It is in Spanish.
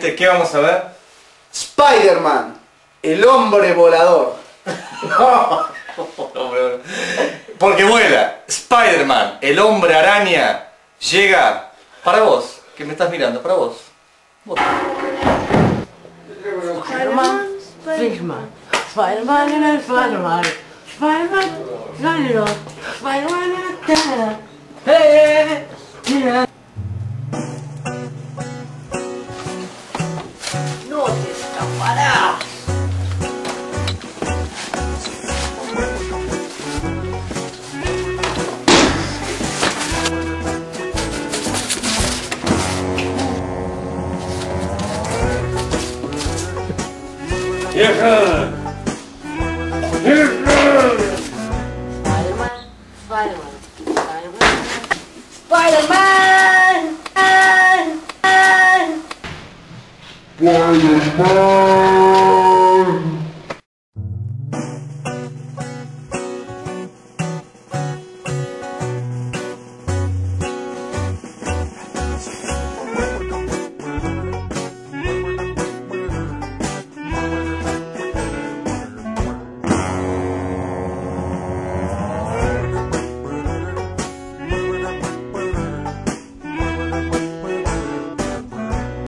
¿Qué vamos a ver? Spider-Man, el hombre volador. Porque vuela. Spider-Man, el hombre araña, llega para vos, que me estás mirando, para vos. Vos. Spider-Man, Spider-Man, Spider-Man en el Spider-Man, Spider-Man, Spider-Man. Spider-Man, Spider-Man, Spider-Man! Spider-Man!